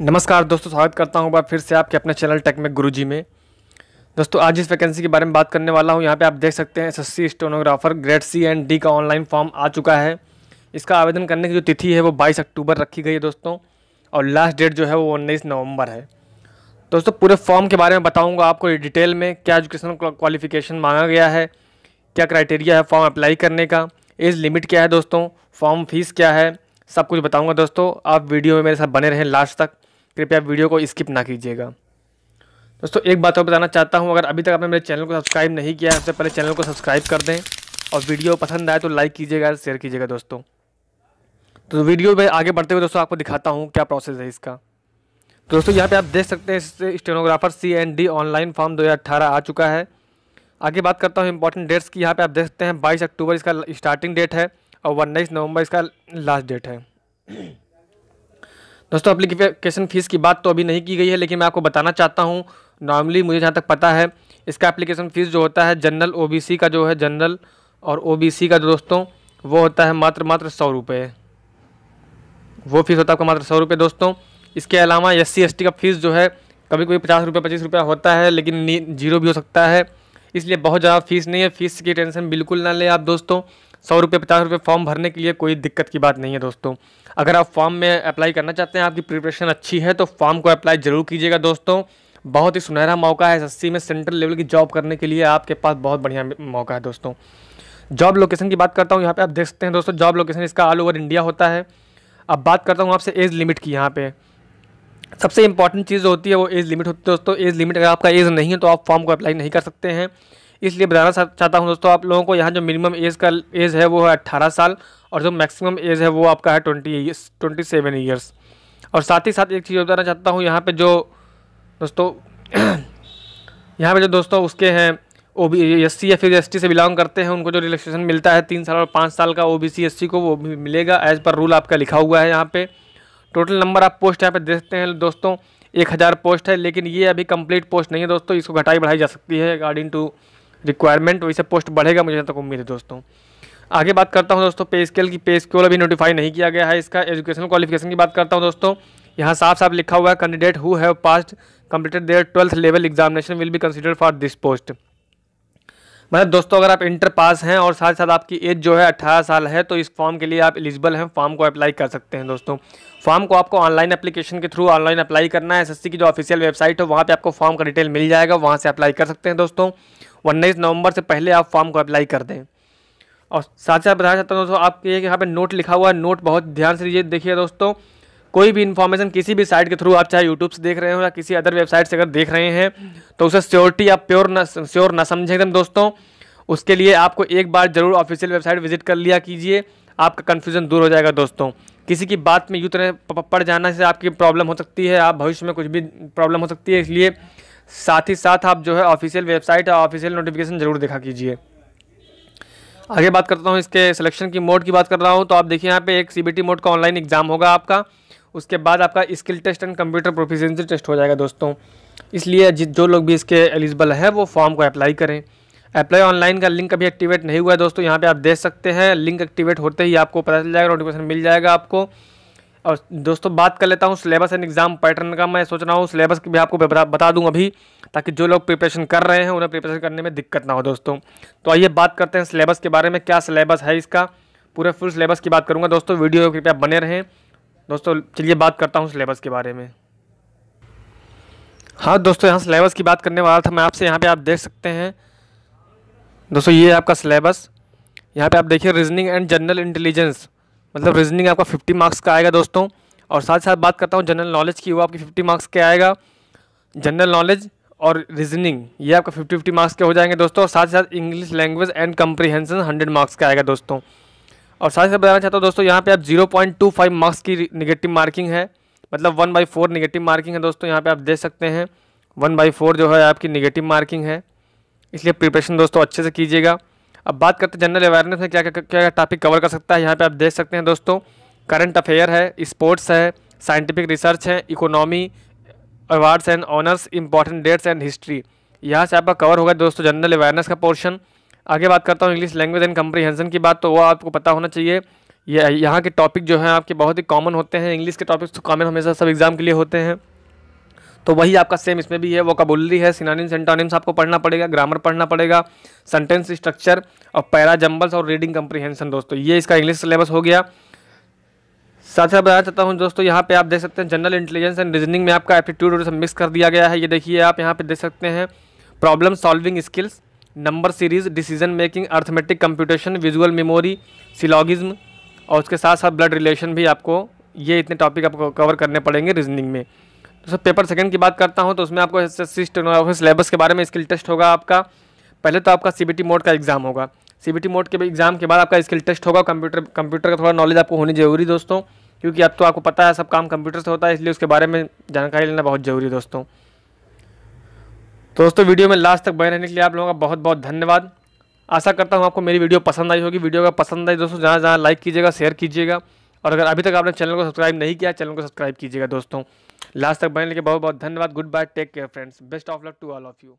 नमस्कार दोस्तों, स्वागत करता हूँ बार फिर से आपके अपने चैनल टेक में गुरुजी में। दोस्तों, आज इस वैकेंसी के बारे में बात करने वाला हूँ। यहाँ पे आप देख सकते हैं SSC stenographer grade C and D का ऑनलाइन फॉर्म आ चुका है। इसका आवेदन करने की जो तिथि है, वो 22 अक्टूबर रखी गई है दोस्तों, और लास्ट डेट जो है, वो उन्नीस नवंबर है। दोस्तों, पूरे फॉर्म के बारे में बताऊँगा आपको डिटेल में, क्या एजुकेशन क्वालिफिकेशन मांगा गया है, क्या क्राइटेरिया है फॉर्म अप्लाई करने का एज लिमिट क्या है दोस्तों फॉर्म फ़ीस क्या है, सब कुछ बताऊँगा दोस्तों। आप वीडियो में मेरे साथ बने रहें लास्ट तक। कृपया वीडियो को स्किप ना कीजिएगा। दोस्तों, एक बात और बताना चाहता हूँ, अगर अभी तक आपने मेरे चैनल को सब्सक्राइब नहीं किया है सबसे पहले चैनल को सब्सक्राइब कर दें और वीडियो पसंद आए तो लाइक कीजिएगा शेयर कीजिएगा दोस्तों। तो वीडियो में आगे बढ़ते हुए दोस्तों आपको दिखाता हूँ क्या प्रोसेस है इसका। तो दोस्तों, यहाँ पे आप देख सकते हैं, इससे stenographer C and D online form दो हज़ार अठारह आ चुका है। आगे बात करता हूँ इंपॉर्टेंट डेट्स की, यहाँ पे आप देख सकते हैं बाईस अक्टूबर इसका स्टार्टिंग डेट है और उन्नीस नवंबर इसका लास्ट डेट है। दोस्तों एप्लीकेशन फ़ीस की बात तो अभी नहीं की गई है, लेकिन मैं आपको बताना चाहता हूँ। नॉर्मली मुझे जहाँ तक पता है, इसका एप्लीकेशन फ़ीस जो होता है जनरल ओबीसी का जो है जनरल और ओबीसी का दोस्तों, वो होता है मात्र मात्र सौ रुपये। वो फ़ीस होता है आपका मात्र सौ रुपये दोस्तों। इसके अलावा एस सी का फ़ीस जो है, कभी कभी पचास रुपये, पच्चीस रुपया होता है, लेकिन ज़ीरो भी हो सकता है। इसलिए बहुत ज़्यादा फ़ीस नहीं है फ़ीस की टेंशन बिल्कुल ना लें आप दोस्तों। सौ रुपये, पचास रुपये फॉर्म भरने के लिए कोई दिक्कत की बात नहीं है दोस्तों। अगर आप फॉर्म में अप्लाई करना चाहते हैं, आपकी प्रिपरेशन अच्छी है तो फॉर्म को अप्लाई ज़रूर कीजिएगा दोस्तों। बहुत ही सुनहरा मौका है एस में सेंट्रल लेवल की जॉब करने के लिए, आपके पास बहुत बढ़िया मौका है दोस्तों। जॉब लोकेशन की बात करता हूँ, यहाँ पे आप देख सकते हैं दोस्तों, जॉब लोकेशन इसका ऑल ओवर इंडिया होता है। अब बात करता हूँ आपसे एज लिमिट की यहाँ पे। सबसे इंपॉर्टेंट चीज़ होती है वो एज लिमिट होती है दोस्तों। एज लिमिट अगर आपका एज नहीं है तो आप फॉर्म को अप्लाई नहीं कर सकते हैं। इसलिए बताना चाहता हूँ दोस्तों, आप लोगों को यहाँ जो मिनिमम एज का एज है वो है अट्ठारह साल और जो मैक्सिमम एज है वो आपका है ट्वेंटी ट्वेंटी सेवन ईयर्स और साथ ही साथ एक चीज़ बताना चाहता हूँ, यहाँ पे जो दोस्तों, यहाँ पे जो दोस्तों उसके हैं ओ बी एस सी या फिर एस टी से बिलोंग करते हैं, उनको जो रिलैक्सेशन मिलता है तीन साल और पाँच साल का O B C S C को वो भी मिलेगा एज पर रूल आपका लिखा हुआ है यहाँ पे। टोटल नंबर आप पोस्ट यहाँ पे देखते हैं दोस्तों, एक हज़ार पोस्ट है, लेकिन ये अभी कंप्लीट पोस्ट नहीं है दोस्तों, इसको घटाई बढ़ाई जा सकती है अकॉर्डिंग टू रिक्वायरमेंट वैसे पोस्ट बढ़ेगा मुझे तक उम्मीद है दोस्तों। आगे बात करता हूँ दोस्तों पे स्केल की पे स्केल अभी नोटिफाई नहीं किया गया है इसका एजुकेशनल क्वालिफिकेशन की बात करता हूँ दोस्तों। यहाँ साफ़ साफ़ लिखा हुआ है candidate who have passed completed their twelfth level examination will be consider for this post मतलब दोस्तों, अगर आप इंटर पास हैं और साथ साथ आपकी एज जो है अट्ठारह साल है तो इस फॉर्म के लिए आप एलिजिबल हैं फॉर्म को अप्लाई कर सकते हैं दोस्तों। फॉर्म को आपको ऑनलाइन एप्लीकेशन के थ्रू ऑनलाइन अप्लाई करना है। एसएससी की जो ऑफिशियल वेबसाइट है, वहाँ पे आपको फॉर्म का डिटेल मिल जाएगा, वहाँ से अप्लाई कर सकते हैं दोस्तों। उन्नीस नवंबर से पहले आप फॉर्म को अप्लाई कर दें। और साथ साथ बताना चाहता हूँ दोस्तों, आपके यहाँ पे नोट लिखा हुआ है। नोट बहुत ध्यान से लीजिए। देखिए दोस्तों, कोई भी इन्फॉर्मेशन किसी भी साइट के थ्रू आप चाहे यूट्यूब से देख रहे हो या किसी अदर वेबसाइट से अगर देख रहे हैं तो उसे श्योरिटी आप प्योर न श्योर ना समझें एकदम दोस्तों। उसके लिए आपको एक बार ज़रूर ऑफिशियल वेबसाइट विज़िट कर लिया कीजिए। आपका कन्फ्यूज़न दूर हो जाएगा दोस्तों। किसी की बात में यूँ तरह पड़ जाना से आपकी प्रॉब्लम हो सकती है, आप भविष्य में कुछ भी प्रॉब्लम हो सकती है, इसलिए साथ ही साथ आप जो है ऑफिशियल वेबसाइट और ऑफिशियल नोटिफिकेशन ज़रूर देखा कीजिए। आगे बात करता हूँ, इसके सिलेक्शन की मोड की बात कर रहा हूँ तो आप देखिए यहाँ पे एक सीबीटी मोड का ऑनलाइन एग्ज़ाम होगा आपका। उसके बाद आपका skill test and computer proficiency test हो जाएगा दोस्तों। इसलिए जो लोग भी इसके एलिजिबल है, वो फॉर्म को अप्लाई करें। अप्लाई ऑनलाइन का लिंक अभी एक्टिवेट नहीं हुआ है दोस्तों, यहाँ पे आप देख सकते हैं लिंक एक्टिवेट होते ही आपको पता चल जाएगा नोटिफिकेशन मिल जाएगा आपको। और दोस्तों बात कर लेता हूँ सिलेबस एंड एग्ज़ाम पैटर्न का। मैं सोच रहा हूँ सिलेबस की भी आपको बता, दूँ अभी ताकि जो लोग प्रिपरेशन कर रहे हैं उन्हें प्रिपरेशन करने में दिक्कत ना हो दोस्तों। तो आइए बात करते हैं सिलेबस के बारे में क्या सिलेबस है इसका। पूरे फुल सिलेबस की बात करूँगा दोस्तों वीडियो कृपया बने रहें। दोस्तों चलिए बात करता हूँ सिलेबस के बारे में। हाँ दोस्तों यहाँ सिलेबस की बात करने वाला था मैं आपसे यहाँ पे आप देख सकते हैं। दोस्तों ये आपका सिलेबस यहाँ पे आप देखिए रीजनिंग एंड जनरल इंटेलिजेंस मतलब रीजनिंग आपका फिफ्टी मार्क्स का आएगा दोस्तों। और साथ साथ बात करता हूँ जनरल नॉलेज की, वो आपकी फिफ्टी मार्क्स के आएगा। जनरल नॉलेज और रीजनिंग ये आपका फिफ्टी फिफ्टी मार्क्स के हो जाएँगे दोस्तों। और साथ साथ English language and comprehension hundred marks का आएगा दोस्तों। और साथ ही साथ बताना चाहता हूँ दोस्तों, यहाँ पे आप zero point two five marks की निगेटिव मार्किंग है। मतलब one by four negative marking है दोस्तों, यहाँ पे आप देख सकते हैं। वन बाई फोर जो है आपकी निगेटिव मार्किंग है। इसलिए प्रिपरेशन दोस्तों अच्छे से कीजिएगा। अब बात करते हैं जनरल अवेयरनेस में क्या क्या क्या टॉपिक कवर कर सकता है, यहाँ पे आप देख सकते हैं दोस्तों करंट अफेयर है स्पोर्ट्स है साइंटिफिक रिसर्च है economy awards and honours important dates and history यहाँ से आपका कवर होगा दोस्तों जनरल अवेयरनेस का पोर्शन आगे बात करता हूँ इंग्लिश लैंग्वेज एंड कम्प्रीहेंसन की बात तो वो आपको पता होना चाहिए। ये यहाँ के टॉपिक जो हैं, आपके बहुत ही कॉमन होते हैं इंग्लिश के टॉपिक्स तो कॉमन हमेशा सब एग्ज़ाम के लिए होते हैं। तो वही आपका सेम इसमें भी है वो कबुल्ली है सिनानिम्स एंटोनिम्स आपको पढ़ना पड़ेगा ग्रामर पढ़ना पड़ेगा सेंटेंस स्ट्रक्चर और पैरा जम्बल्स और रीडिंग कंप्रीहेंशन दोस्तों, ये इसका इंग्लिश सिलेबस हो गया। साथ ही बताना चाहता हूँ दोस्तों, यहाँ पे आप देख सकते हैं जनरल इंटेलिजेंस एंड रीजनिंग में आपका एप्टीट्यूड और मिक्स कर दिया गया है। ये देखिए आप यहाँ पे देख सकते हैं problem solving skills number series decision making arithmetic computation visual memory syllogism और उसके साथ साथ ब्लड रिलेशन भी आपको, ये इतने टॉपिक आपको कवर करने पड़ेंगे रीजनिंग में। तो सर पेपर सेकंड की बात करता हूँ तो उसमें आपको सिलेबस के बारे में स्किल टेस्ट होगा आपका। पहले तो आपका सीबीटी मोड का एग्ज़ाम होगा। सीबीटी मोड के एग्ज़ाम के बाद आपका स्किल टेस्ट होगा कंप्यूटर कंप्यूटर का थोड़ा नॉलेज आपको होनी ज़रूरी दोस्तों, क्योंकि अब तो आपको पता है, सब काम कंप्यूटर से होता है, इसलिए उसके बारे में जानकारी लेना बहुत ज़रूरी है दोस्तों। दोस्तों, वीडियो में लास्ट तक बने रहने के लिए आप लोगों का बहुत बहुत धन्यवाद। आशा करता हूँ आपको मेरी वीडियो पसंद आई होगी। वीडियो का पसंद आई दोस्तों जहाँ जहाँ लाइक कीजिएगा शेयर कीजिएगा, और अगर अभी तक आपने चैनल को सब्सक्राइब नहीं किया, चैनल को सब्सक्राइब कीजिएगा दोस्तों। लास्ट तक बने के बहुत बहुत धन्यवाद। Goodbye take care friends best of luck to all of you